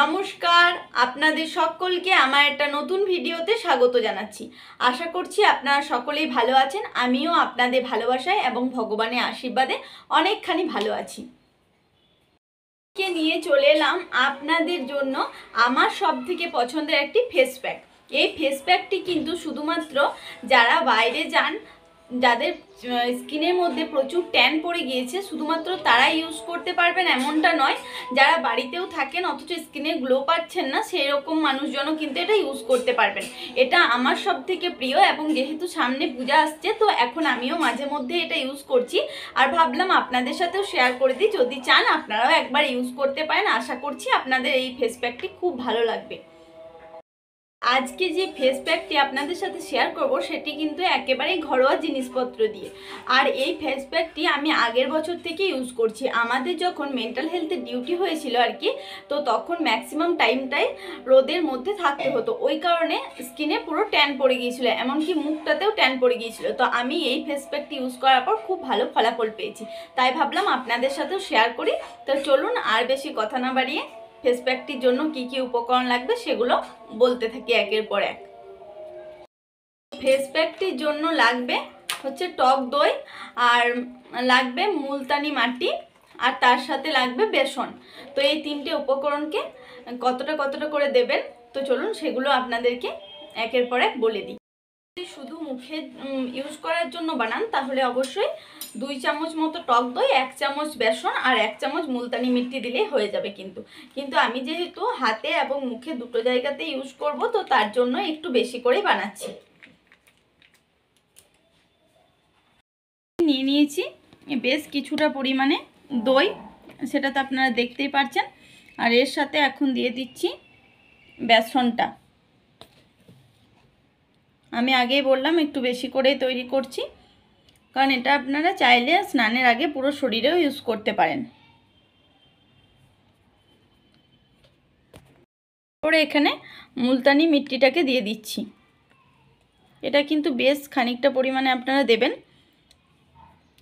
নমস্কার, আপনাদের সকলকে আমার একটা নতুন ভিডিওতে স্বাগত জানাচ্ছি। আশা করছি আপনারা সকলেই ভালো আছেন, আমিও আপনাদের ভালোবাসায় এবং ভগবানের আশীর্বাদে অনেকখানি ভালো আছি। কে নিয়ে চলে এলাম আপনাদের জন্য আমার সব থেকে পছন্দের একটি ফেস প্যাক এই ফেস প্যাকটি কিন্তু শুধুমাত্র যারা বাইরে যান যাদের স্কিনের মধ্যে প্রচুর ট্যান পড়ে গিয়েছে, শুধুমাত্র তারা ইউজ করতে পারবেন এমনটা নয়। যারা বাড়িতেও থাকেন, অথচ স্কিনে গ্লো পাচ্ছেন না সেই রকম মানুষজনও কিন্তু এটা ইউজ করতে পারবেন। এটা আমার সব থেকে প্রিয় এবং যেহেতু সামনে পূজা আসছে, তো এখন আমিও মাঝে মধ্যে এটা ইউজ করছি। আর ভাবলাম আপনাদের সাথেও শেয়ার করে দিই। যদি চান, আপনারাও একবার ইউজ করতে পারেন। আশা করছি আপনাদের এই ফেস প্যাকটি খুব ভালো লাগবে। আজকে যে ফেস প্যাকটি আপনাদের সাথে শেয়ার করব, সেটি কিন্তু একেবারেই ঘরোয়া জিনিসপত্র দিয়ে। আর এই ফেস প্যাকটি আমি আগের বছর থেকে ইউজ করছি। আমাদের যখন মেন্টাল হেলথের ডিউটি হয়েছিল আর কি, তো তখন ম্যাক্সিমাম টাইমটাই রোদের মধ্যে থাকতে হতো। ওই কারণে স্কিনে পুরো ট্যান পড়ে গিয়েছিল, এমনকি মুখটাতেও ট্যান পড়ে গিয়েছিল। তো আমি এই ফেস প্যাকটি ইউজ করার পর খুব ভালো ফলাফল পেয়েছি। তাই ভাবলাম আপনাদের সাথেও শেয়ার করি। তো চলুন আর বেশি কথা না বাড়িয়ে ফেস প্যাকটির জন্য কি কি উপকরণ লাগবে সেগুলো বলতে থাকি একের পর এক। ফেস প্যাকটির জন্য লাগবে হচ্ছে টক দই আর লাগবে মুলতানি মাটি আর তার সাথে লাগবে বেসন। তো এই তিনটে উপকরণকে কতটা কতটা করে দেবেন? তো চলুন সেগুলো আপনাদেরকে একের পর এক বলে দিই। শুধু মুখে ইউজ করার জন্য বানান, তাহলে অবশ্যই দুই চামচ মতো টক দই, এক চামচ বেসন আর এক চামচ মুলতানি মিট্টি দিলেই হয়ে যাবে কিন্তু। কিন্তু আমি যেহেতু হাতে এবং মুখে দুটো জায়গাতে ইউজ করব, তো তার জন্য একটু বেশি করেই বানাচ্ছি। নিয়ে নিয়েছি বেশ কিছুটা পরিমাণে দই, সেটা তো আপনারা দেখতেই পারছেন। আর এর সাথে এখন দিয়ে দিচ্ছি বেসনটা। আমি আগেই বললাম, একটু বেশি করেই তৈরি করছি। কারণ এটা আপনারা চাইলে স্নানের আগে পুরো শরীরেও ইউজ করতে পারেন। পরে এখানে মুলতানি মিট্টিটাকে দিয়ে দিচ্ছি। এটা কিন্তু বেশ খানিকটা পরিমাণে আপনারা দেবেন।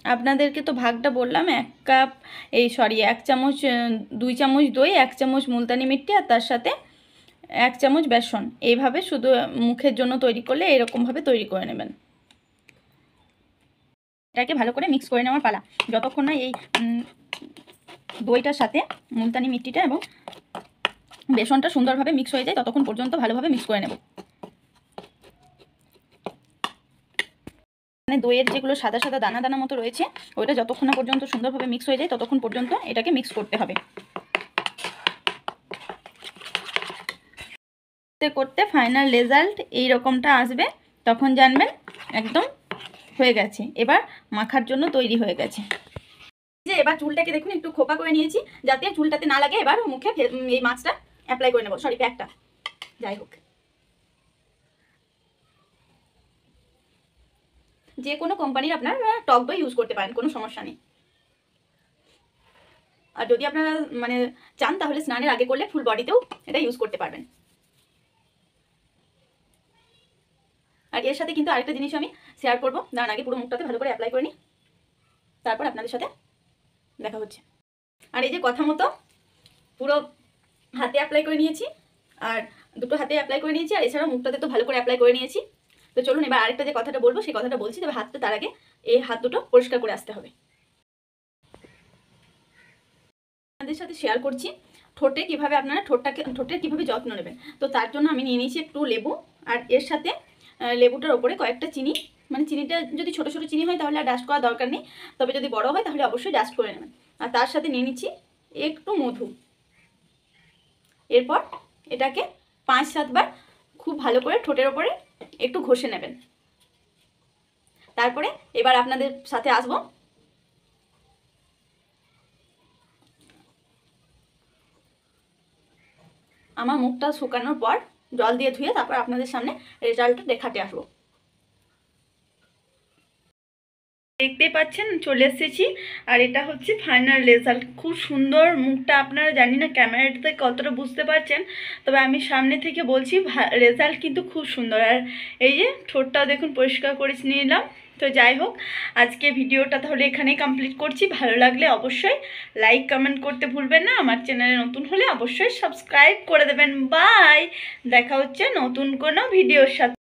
আপনাদেরকে তো ভাগটা বললাম, এক কাপ, এই সরি এক চামচ, দুই চামচ দই, এক চামচ মুলতানি মিট্টি আর তার সাথে এক চামচ বেসন। এইভাবে শুধু মুখের জন্য তৈরি করলে এরকমভাবে তৈরি করে নেবেন। এটাকে ভালো করে মিক্স করে নেওয়ার পালা। যতক্ষণ না এই দইটার সাথে মুলতানি মিট্টিটা এবং বেসনটা সুন্দরভাবে মিক্স হয়ে যায়, ততক্ষণ পর্যন্ত ভালোভাবে মিক্স করে নেব। মানে দইয়ের যেগুলো সাদা সাদা দানা দানা মতো রয়েছে, ওইটা যতক্ষণ না পর্যন্ত সুন্দরভাবে মিক্স হয়ে যায়, ততক্ষণ পর্যন্ত এটাকে মিক্স করতে হবে। করতে করতে ফাইনাল রেজাল্ট এই রকমটা আসবে। তখন জানবেন একদম হয়ে গেছে। এবার মাখার জন্য তৈরি হয়ে গেছে। যে এবার চুলটাকে দেখুন, একটু খোপা করে নিয়েছি, যাতে চুলটাতে না লাগে। এবার মুখে এই মাছটা অ্যাপ্লাই করে নেব। সরি প্যাকটা যাই হোক। যে কোনো কোম্পানির আপনার টক দই ইউজ করতে পারেন, কোনো সমস্যা নেই। আর যদি আপনারা মানে চান, তাহলে স্নানের আগে করলে ফুল বডিতেও এটা ইউজ করতে পারবেন। আর এর সাথে কিন্তু আরেকটা জিনিস আমি শেয়ার করব। দাঁড়ান, আগে পুরো মুখটাতে ভালো করে অ্যাপ্লাই করে নিই। তারপর আপনাদের সাথে দেখা হচ্ছে। আর এই যে কথা মতো, পুরো হাতে অ্যাপ্লাই করে নিয়েছি, আর দুটো হাতে অ্যাপ্লাই করে নিয়েছি, আর এছাড়াও মুখটাতে তো ভালো করে অ্যাপ্লাই করে নিয়েছি। তো চলুন, এবার আরেকটা যে কথাটা বলব, সেই কথাটা বলছি, তবে হাতটা তার আগে এই হাত দুটো পরিষ্কার করে আসতে হবে। আপনাদের সাথে শেয়ার করছি, ঠোঁটে কীভাবে আপনারা ঠোঁটটাকে, ঠোঁটের কীভাবে যত্ন নেবেন। তো তার জন্য আমি নিয়ে নিয়েছি একটু লেবু, আর এর সাথে লেবুটার ওপরে কয়েকটা চিনি মানে চিনিটা যদি ছোটো ছোটো চিনি হয় তাহলে আর ডাস্ট করার দরকার নেই। তবে যদি বড় হয় তাহলে অবশ্যই ডাস্ট করে নেবেন। আর তার সাথে নিয়ে নিচ্ছি একটু মধু। এরপর এটাকে পাঁচ সাতবার খুব ভালো করে ঠোঁটের ওপরে একটু ঘষে নেবেন। তারপরে এবার আপনাদের সাথে আসব। আমার মুখটা শুকানোর পর জল দিয়ে ধুয়ে তারপর আপনাদের সামনে রেজাল্টটা দেখাতে আসব। দেখতে পাচ্ছেন, চলে এসেছি। আর এটা হচ্ছে ফাইনাল রেজাল্ট খুব সুন্দর মুখটা আপনারা জানি না ক্যামেরাটাতে কতটা বুঝতে পারছেন। তবে আমি সামনে থেকে বলছি রেজাল্ট কিন্তু খুব সুন্দর। আর এই যে ঠোঁটটাও দেখুন পরিষ্কার করে নিলাম তো যাই হোক, আজকে ভিডিওটা তাহলে এখানেই কমপ্লিট করছি। ভালো লাগলে অবশ্যই লাইক কমেন্ট করতে ভুলবেন না। আমার চ্যানেলে নতুন হলে অবশ্যই সাবস্ক্রাইব করে দেবেন। বাই দেখা হচ্ছে নতুন কোনো ভিডিওর সাথে।